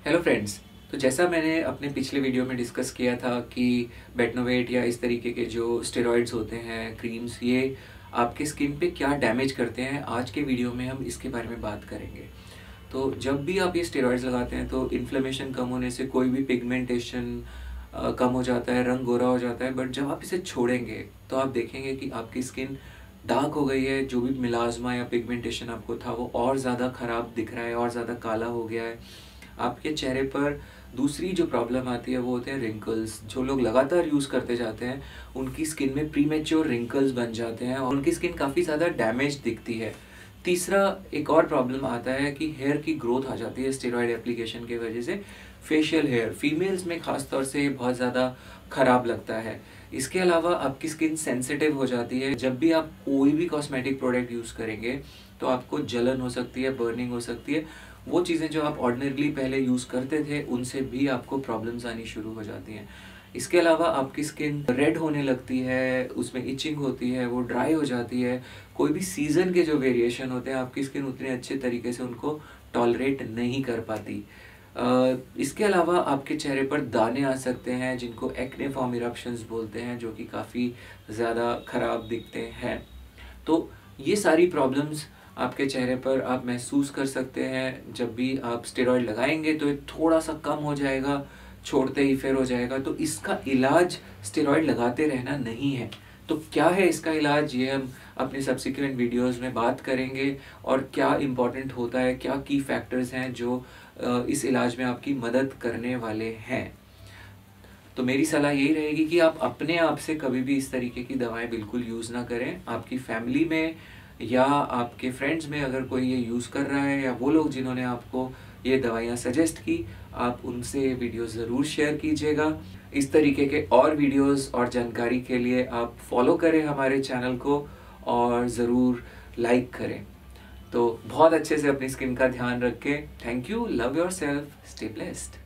Hello friends तो जैसा मैंने अपने पिछले वीडियो में डिस्कस किया था कि बेटनोवेट या इस तरीके के जो स्टेरॉइड्स होते हैं क्रीम्स ये आपके स्किन पे क्या डैमेज करते हैं, आज के वीडियो में हम इसके बारे में बात करेंगे। तो जब भी आप ये स्टेरॉइड्स लगाते हैं तो इन्फ्लेमेशन कम होने से कोई भी पिगमेंटेशन कम हो जाता है, रंग गोरा हो जाता है बट जब आप इसे छोड़ेंगे तो आप देखेंगे कि आपकी स्किन डार्क हो गई है, जो भी मिलाजमा या पिगमेंटेशन आपको था, वो और ज़्यादा ख़राब दिख रहा है, और ज़्यादा काला हो गया है। आपके चेहरे पर दूसरी जो प्रॉब्लम आती है, वो होते हैं रिंकल्स जो लोग लगातार यूज़ करते जाते हैं, उनकी स्किन में प्री मेच्योर रिंकल्स बन जाते हैं और उनकी स्किन काफ़ी ज़्यादा डैमेज दिखती है। तीसरा एक और प्रॉब्लम आता है कि हेयर की ग्रोथ आ जाती है स्टेरॉयड एप्लीकेशन की वजह से। फेशियल हेयर फीमेल्स में ख़ास तौर से बहुत ज़्यादा ख़राब लगता है। इसके अलावा आपकी स्किन सेंसिटिव हो जाती है। जब भी आप कोई भी कॉस्मेटिक प्रोडक्ट यूज़ करेंगे तो आपको जलन हो सकती है बर्निंग हो सकती है। वो चीज़ें जो आप ऑर्डनरली पहले यूज़ करते थे, उनसे भी आपको प्रॉब्लम्स आनी शुरू हो जाती हैं। इसके अलावा आपकी स्किन रेड होने लगती है, उसमें इचिंग होती है, वो ड्राई हो जाती है। कोई भी सीज़न के जो वेरिएशन होते हैं, आपकी स्किन उतने अच्छे तरीके से उनको टॉलरेट नहीं कर पाती। इसके अलावा आपके चेहरे पर दाने आ सकते हैं, जिनको एक्ने फॉर्म इरप्शंस बोलते हैं, जो कि काफ़ी ज़्यादा ख़राब दिखते हैं। तो ये सारी प्रॉब्लम्स आपके चेहरे पर आप महसूस कर सकते हैं। जब भी आप स्टेरॉयड लगाएँगे तो ये थोड़ा सा कम हो जाएगा, छोड़ते ही फिर हो जाएगा। तो इसका इलाज स्टेरॉयड लगाते रहना नहीं है। तो क्या है इसका इलाज? ये हम अपने सब्सिक्वेंट वीडियोस में बात करेंगे। और क्या इम्पोर्टेंट होता है? क्या की फैक्टर्स हैं जो इस इलाज में आपकी मदद करने वाले हैं? तो मेरी सलाह यही रहेगी कि आप अपने आप से कभी भी इस तरीके की दवाएँ बिल्कुल यूज़ ना करें। आपकी फैमिली में या आपके फ्रेंड्स में अगर कोई ये यूज़ कर रहा है, या वो लोग जिन्होंने आपको ये दवाइयाँ सजेस्ट की, आप उनसे वीडियो ज़रूर शेयर कीजिएगा। इस तरीके के और वीडियोस और जानकारी के लिए आप फॉलो करें हमारे चैनल को और ज़रूर लाइक करें। तो बहुत अच्छे से अपनी स्किन का ध्यान रखें। Thank you love yourself stay blessed